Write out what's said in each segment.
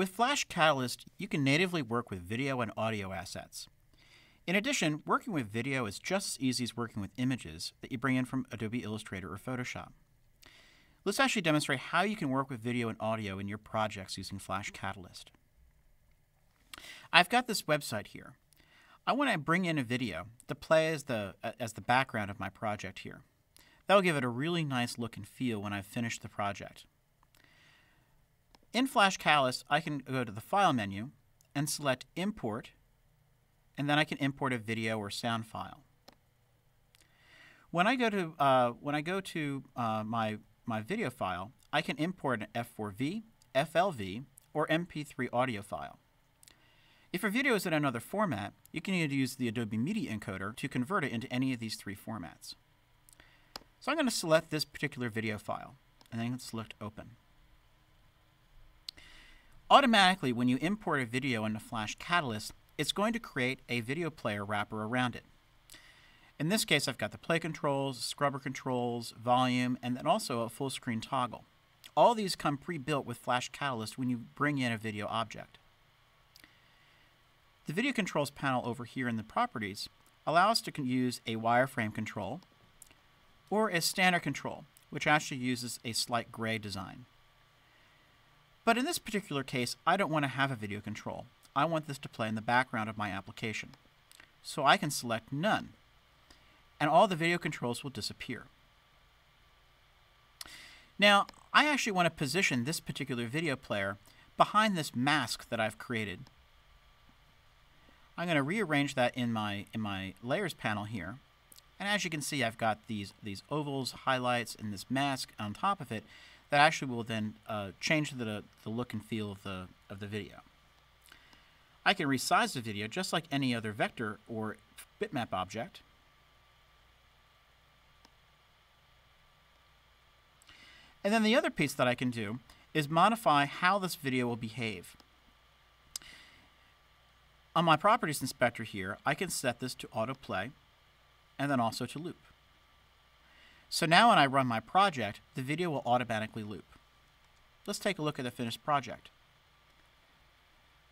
With Flash Catalyst, you can natively work with video and audio assets. In addition, working with video is just as easy as working with images that you bring in from Adobe Illustrator or Photoshop. Let's actually demonstrate how you can work with video and audio in your projects using Flash Catalyst. I've got this website here. I want to bring in a video to play as the, uh, as the background of my project here. That'll give it a really nice look and feel when I've finished the project. In Flash Catalyst, I can go to the File menu and select Import, and then I can import a video or sound file. When I go to uh, when I go to uh, my my video file, I can import an F4V, FLV, or MP3 audio file. If your video is in another format, you can use the Adobe Media Encoder to convert it into any of these three formats. So I'm going to select this particular video file, and then select Open. Automatically, when you import a video into Flash Catalyst, it's going to create a video player wrapper around it. In this case, I've got the play controls, scrubber controls, volume, and then also a full screen toggle. All these come pre-built with Flash Catalyst when you bring in a video object. The Video Controls panel over here in the Properties allows us to use a wireframe control or a standard control, which actually uses a slight gray design. But in this particular case, I don't want to have a video control. I want this to play in the background of my application. So I can select None, and all the video controls will disappear. Now, I actually want to position this particular video player behind this mask that I've created I'm going to rearrange that in my in my layers panel here. And as you can see, I've got these, these ovals, highlights, and this mask on top of it that actually will then uh, change the, the look and feel of the, of the video. I can resize the video just like any other vector or bitmap object. And then the other piece that I can do is modify how this video will behave. On my properties inspector here, I can set this to autoplay and then also to loop. So now when I run my project, the video will automatically loop. Let's take a look at the finished project.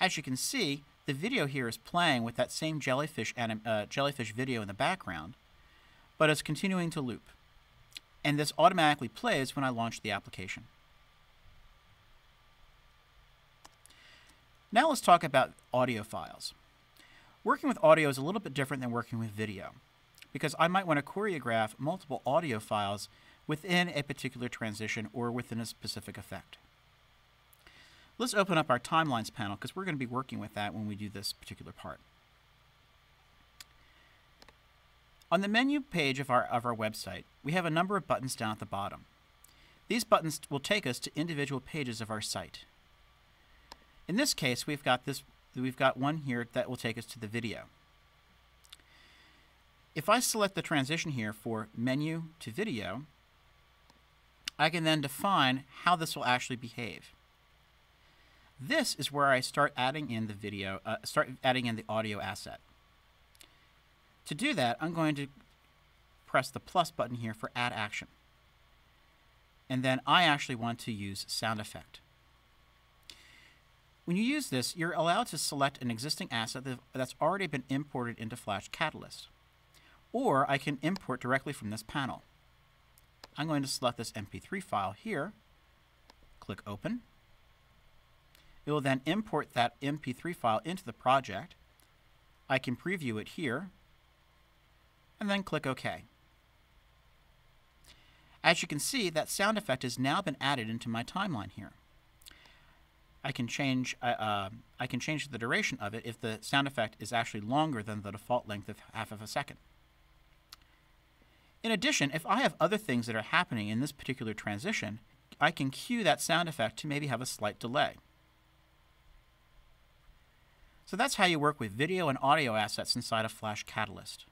As you can see, the video here is playing with that same jellyfish, uh, jellyfish video in the background, but it's continuing to loop. And this automatically plays when I launch the application. Now let's talk about audio files. Working with audio is a little bit different than working with video because I might want to choreograph multiple audio files within a particular transition or within a specific effect. Let's open up our timelines panel because we're going to be working with that when we do this particular part. On the menu page of our, of our website, we have a number of buttons down at the bottom. These buttons will take us to individual pages of our site. In this case, we've got this we've got one here that will take us to the video. If I select the transition here for menu to video, I can then define how this will actually behave. This is where I start adding in the video, uh, start adding in the audio asset. To do that, I'm going to press the plus button here for add action. And then I actually want to use sound effect. When you use this, you're allowed to select an existing asset that's already been imported into Flash Catalyst. Or I can import directly from this panel. I'm going to select this MP3 file here, click Open. It will then import that MP3 file into the project. I can preview it here, and then click OK. As you can see, that sound effect has now been added into my timeline here. I can change uh, uh, I can change the duration of it if the sound effect is actually longer than the default length of half of a second. In addition, if I have other things that are happening in this particular transition, I can cue that sound effect to maybe have a slight delay. So that's how you work with video and audio assets inside of Flash Catalyst.